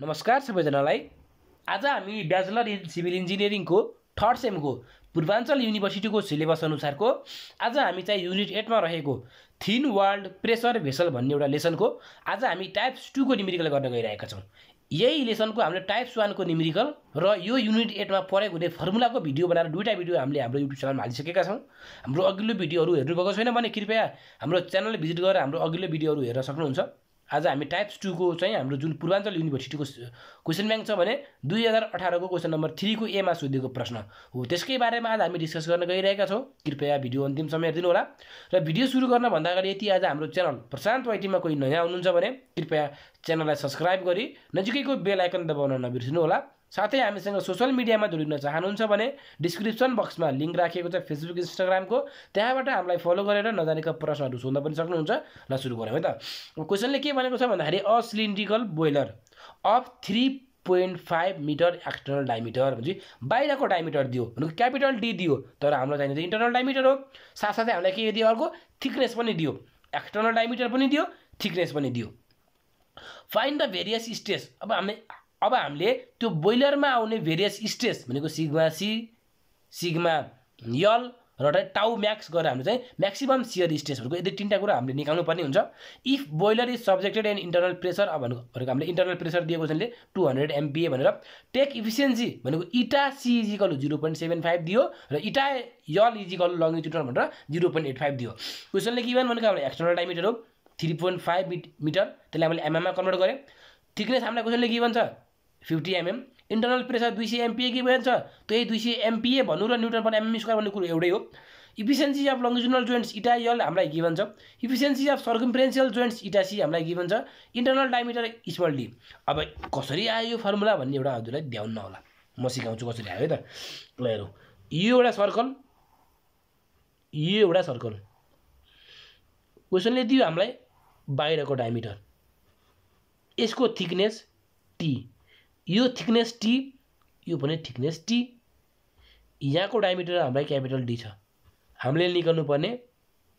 नमस्कार सबैजनालाई। आज हामी ब्याचलर इन सिभिल इन्जिनियरिङको थर्ड सेमको पूर्वाञ्चल युनिभर्सिटीको सिलेबस अनुसारको आज हामी चाहिँ युनिट एटमा रहेको थिन वर्ल्ड प्रेसर भेसल भन्ने एउटा लेसनको आज हामी टाइप्स टूको निमिरिकल गर्न गइरहेका छौँ। यही लेसनको हामीले टाइप्स वानको निमिरिकल र यो युनिट एटमा प्रयोग हुने फर्मुलाको भिडियो बनाएर दुईवटा भिडियो हामीले हाम्रो युट्युब च्यानलमा हालिसकेका छौँ। हाम्रो अघिल्लो भिडियोहरू हेर्नुभएको छैन भने कृपया हाम्रो च्यानल भिजिट गरेर हाम्रो अघिल्लो भिडियोहरू हेर्न सक्नुहुन्छ। आज हामी टाइप्स टूको चाहिँ हाम्रो जुन पूर्वाञ्चल युनिभर्सिटीको क्वेसन ब्याङ्क छ भने दुई हजार अठारको क्वेसन नम्बर थ्रीको एमा सोधिएको प्रश्न हो। त्यसकै बारेमा आज हामी डिस्कस गर्न गइरहेका छौँ। कृपया भिडियो अन्तिम समय हेरिदिनु होला। र भिडियो सुरु गर्नभन्दा अगाडि यति आज हाम्रो च्यानल प्रशान्त वाइटीमा कोही नयाँ हुनुहुन्छ भने कृपया च्यानललाई सब्सक्राइब गरी नजिकैको बेल आइकन दबाउन नबिर्सिनु होला। साथै हामीसँग सोसियल मिडियामा जोडिन चाहनुहुन्छ भने डिस्क्रिप्सन बक्समा लिङ्क राखिएको छ फेसबुक इन्स्टाग्रामको। त्यहाँबाट हामीलाई फलो गरेर नजानेका प्रश्नहरू सोध्न पनि सक्नुहुन्छ। ल सुरु गरौँ है त। क्वेसनले के भनेको छ भन्दाखेरि a cylindrical boiler of three point five metre external diameter भनेपछि बाहिरको डायमिटर दियो। भनेको क्यापिटल डी दियो तर हामीलाई चाहिने चाहिँ इन्टरनल डायमिटर हो। साथसाथै हामीलाई के दियो अर्को? थिकनेस पनि दियो। एक्सटर्नल डायमिटर पनि दियो थिकनेस पनि दियो। फाइन द भेरियस स्टेज अब हामी अब हामीले त्यो बोइलरमा आउने भेरियस स्टेज भनेको सिग्मा सी सिग्मा यल र टाउ म्याक्स गरेर हामीले चाहिँ म्याक्सिमम् सियर स्टेजहरूको यदि तिनवटा कुरा हामीले निकाल्नु पर्ने हुन्छ। If boiler is subjected and internal pressure अब भनेको हामीले इन्टरनल प्रेसर दिएको छ टु हन्ड्रेड एमपिए भनेर। टेक इफिसियन्सी भनेको eta C is equal zero point seven five दियो र इटा यल इजिकल लङ्गिट्युडल भनेर जिरो पोइन्ट एट फाइभ दियो। क्वेसनले के भन् भनेको हामीले एक्सटर्नल डायमिटर हो थ्री पोइन्ट फाइभ मिटर त्यसलाई हामीले एमएममा कन्भर्ट गरेँ थिकनेस हामीलाई क्वेसनले के भन्छ? Fifty mm. इन्टरनल प्रेसर दुई सय एमपिए के भन्छ त्यही दुई सय एमपिए भनौँ र न्युटन पर एमएम स्क्वायर भन्ने कुरो एउटै हो। Efficiency of longitudinal joints eta L हामीलाई गिभन छ efficiency of circumferential joints eta C हामीलाई गिभन छ इन्टरनल डायमिटर स्मल डी अब कसरी आयो यो फर्मुला भन्ने एउटा हजुरलाई ध्यान नहोला। म सिकाउँछु कसरी आयो है त। ल हेरौँ। यो एउटा सर्कल यो एउटा सर्कल क्वेसनले दियो हामीलाई बाहिरको डायमिटर यसको थिकनेस टी यो थिकनेस टी यो पनि थिकनेस टी। यहाँको डायमिटर हामीलाई क्यापिटल डी छ। हामीले निकाल्नु पर्ने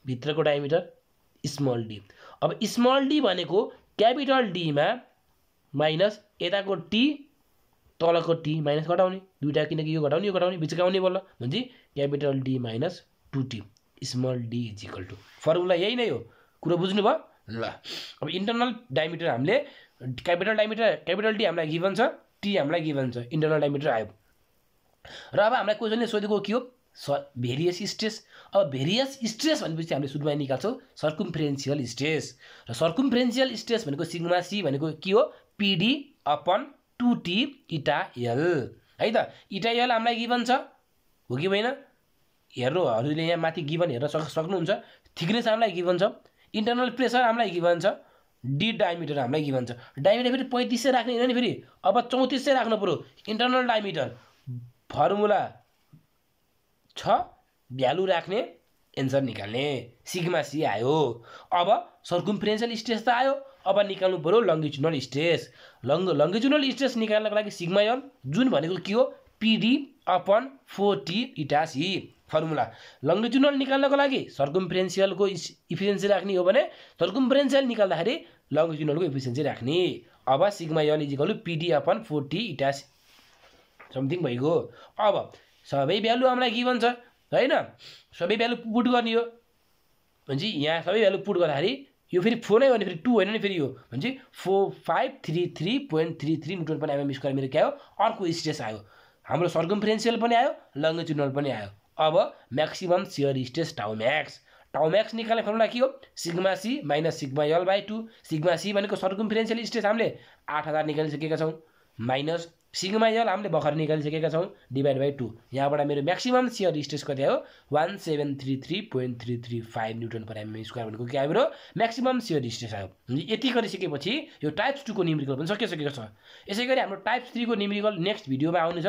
भित्रको डायमिटर स्मल डी। अब स्मल डी भनेको क्यापिटल डीमा माइनस यताको टी तलको टी माइनस घटाउने। दुइटा किनकि यो घटाउने यो घटाउने बिचको आउने बल्ल। भनेपछि capital D minus two T small D is equal to. Formula यही नै हो। कुरो बुझ्नुभयो? ल। अब इन्टरनल डायमिटर हामीले क्यापिटल डायमिटर क्यापिटल डी हामीलाई गिभन छ टी हामीलाई गिभन छ इन्टरनल डायमिटर आयो। र अब हामीलाई क्वेसनले सोधेको के हो? स भेरियस स्ट्रेस अब भेरियस स्ट्रेस भनेपछि हामीले सुरुमा निकाल्छौँ सर्कुम्फ्रेन्सियल स्ट्रेस र सर्कुम्फ्रेन्सियल स्ट्रेस भनेको सिग्मा सी भनेको के हो? PD upon two T eta L है त? इटा एल हामीलाई गिभन छ। हो कि होइन हेर्नुहरूले यहाँ माथि गिभन हेर्न सक् सक्नुहुन्छ। थिकनेस हामीलाई गिभन छ। इन्टरनल प्रेसर हामीलाई गिभन छ। डी डायमिटर हामीलाई के भन्छ? डायमिटर फेरि पैँतिस सय राख्ने होइन नि फेरि? अब चौतिस सय राख्नु पऱ्यो। इन्टरनल डायमिटर फर्मुला छ भ्यालु राख्ने एन्सर निकाल्ने। सिग्मा सी आयो। अब सर्कुम्फ्रेन्सियल स्टेज त आयो। अब निकाल्नु पऱ्यो longitudinal stress long longitudinal stress निकाल्नको लागि सिग्मा यल जुन भनेको के हो? PD upon four T eta C formula longitudinal निकाल्नको लागि सर्कुम्फ्रेन्सियलको इफिसियन्सी राख्ने हो भने सर्कुम्फ्रेन्सियल निकाल्दाखेरि लङ्गिचुनलको इफिसियन्सी राख्ने अब sigma L is equal PD upon four T eta C something भइगयो अब सबै भ्यालु हामीलाई गिभन छ होइन सबै भ्यालु पुट गर्ने हो भनेपछि यहाँ सबै भ्यालु पुट गर्दाखेरि यो फेरि फोर नै भने फेरि टू होइन नि फेरि यो भनेपछि four five three three point three three newton पनि एमएम स्क्वायर मेरो क्या आयो अर्को स्टेस आयो हाम्रो सर्कम्फ्रेन्सियल पनि आयो लङ्गिचुनल पनि आयो। अब maximum shear stage tau max tau max निकाल्ने फर्मुला के हो? Sigma C minus sigma L by two sigma C भनेको सर्कुम्फिरेन्सियल स्टेज हामीले आठ हजार निकालिसकेका छौँ। माइनस सिग्मा यल हामीले भर्खर निकालिसकेका छौँ डिभाइड बाई टू यहाँबाट मेरो म्याक्सिमम् सियर स्टेज कति आयो? One seven three three point three three five newton per MM square भनेको के आयो मेरो म्याक्सिमम् सियर स्टेज आयो। यति गरिसकेपछि यो टाइप्स टूको निम्रिकल पनि सकिसकेको छ। यसै गरी हाम्रो टाइप्स थ्रीको निम्रिकल नेक्स्ट भिडियोमा आउनेछ।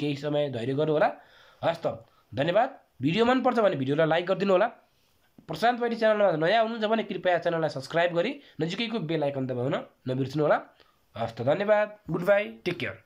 केही समय धैर्य गर्नु होला। हस् त धन्यवाद। भिडियो मनपर्छ भने भिडियोलाई लाइक गरिदिनु होला। प्रशान्त पैडी च्यानलमा नयाँ हुनुहुन्छ भने कृपया च्यानललाई सब्सक्राइब गरी नजिकैको बेल आइकन दबाउन नबिर्सिनु होला। हस् त धन्यवाद। Good bye take care